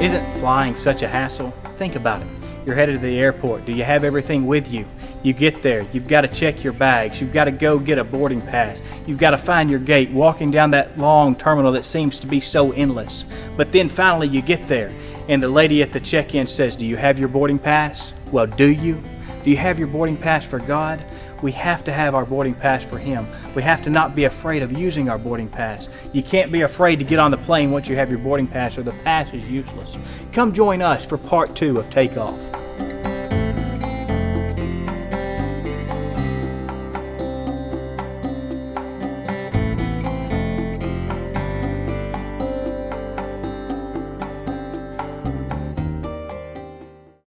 Isn't flying such a hassle? Think about it. You're headed to the airport. Do you have everything with you? You get there, you've got to check your bags, you've got to go get a boarding pass, you've got to find your gate, walking down that long terminal that seems to be so endless. But then finally you get there, and the lady at the check in says, Do you have your boarding pass? Well, do you? Do you have your boarding pass for God? We have to have our boarding pass for Him. We have to not be afraid of using our boarding pass. You can't be afraid to get on the plane once you have your boarding pass, or the pass is useless. Come join us for part two of Takeoff.